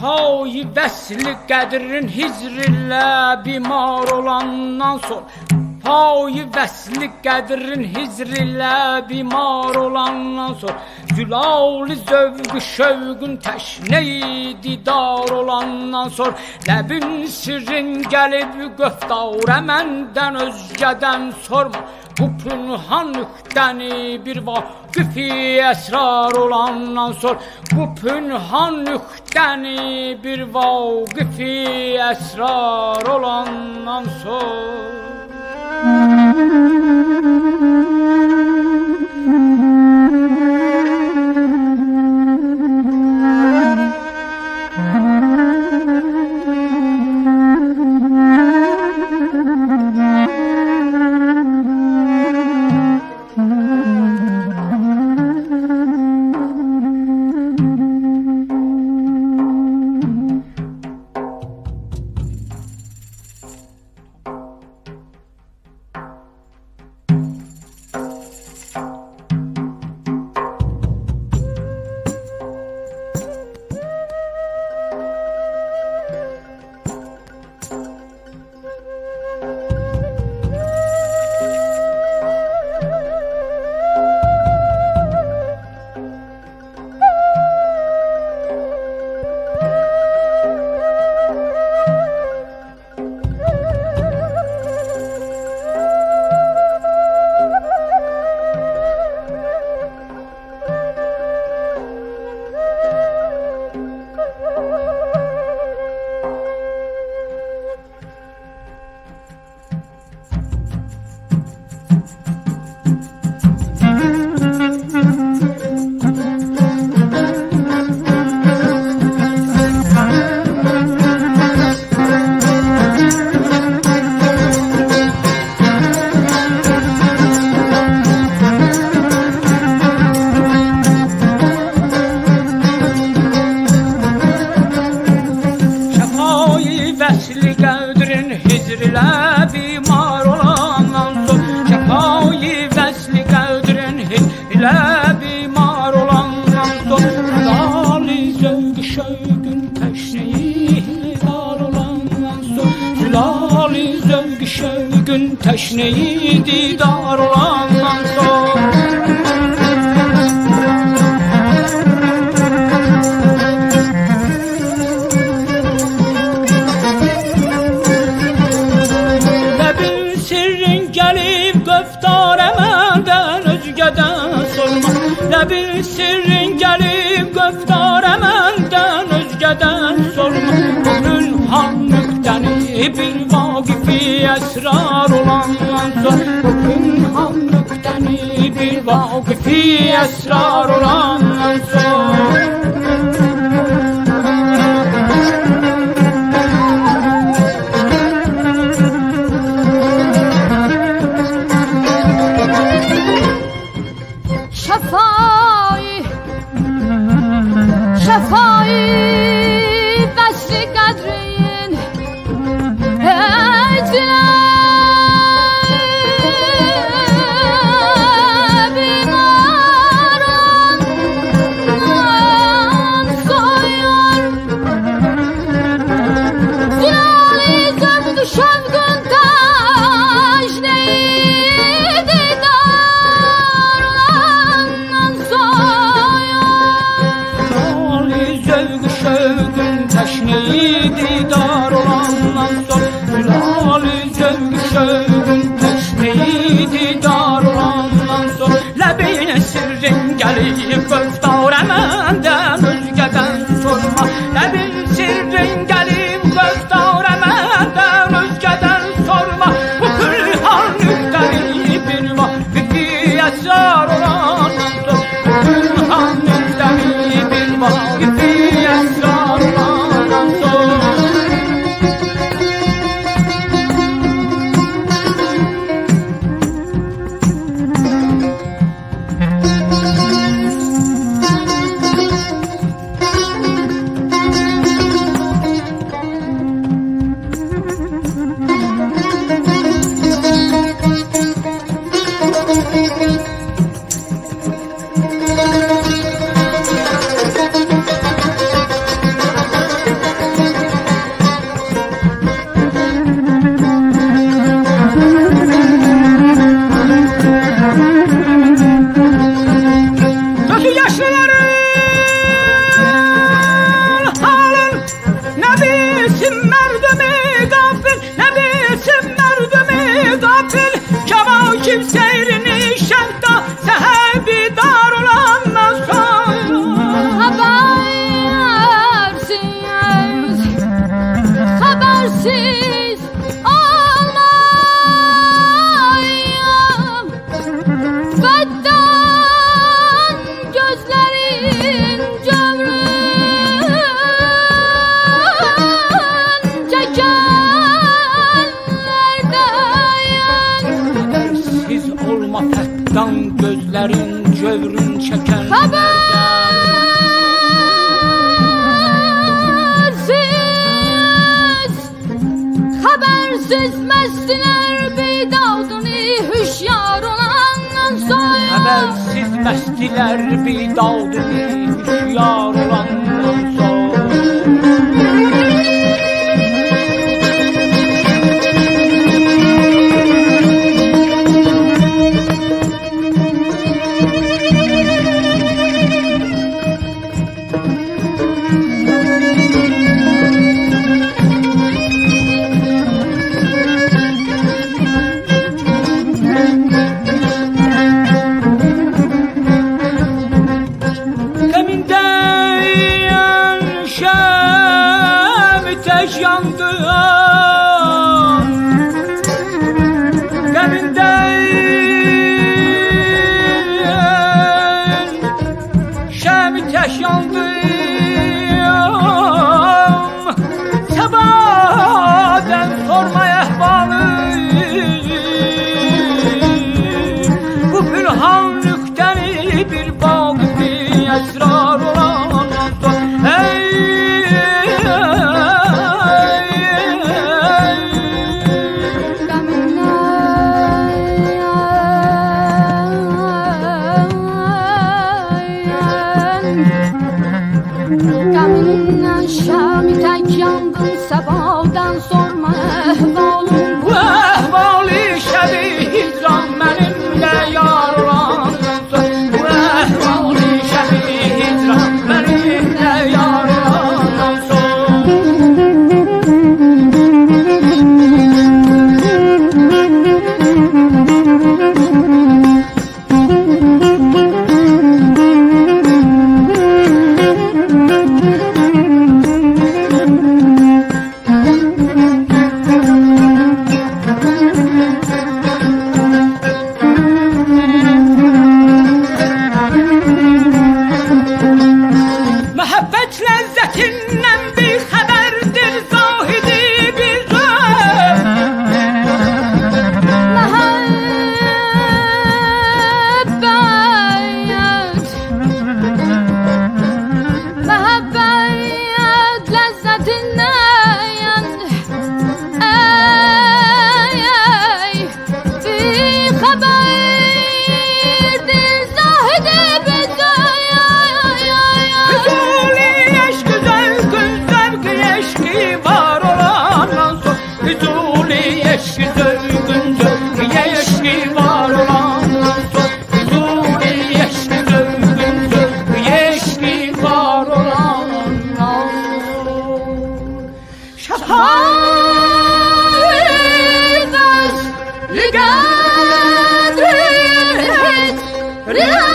Şəfayı vəsli qədrin hicrillə bimar olandan sonra Payı vəsli qədrin hicrillə bimar olandan sonra Zülal zövqü şövqün təşneyi didar olandan sonra Ləbin sirrin gəlib göftarə məndən özgədən sorma Bu pünhan nüktəni bir vakifi esrar olandan sonra Bu pünhan nüktəni bir vakifi esrar olandan sonra Thank you. Teşneyi didar olandan sonra منظر این هم نکتنی بی واقفی اسرار و رمزر شفا zevk şevkin teşneyi didar olandan sonra Ali zevk şevkin teşneyi didar olandan sonra Lebine sirrin gelip göftar yaşlıları! Ellerin cövrün çeken Habersiz Habersiz mestiler bir dağdını hüşyar olanın soyu Habersiz mestiler bir dağdını hüşyar Yeah.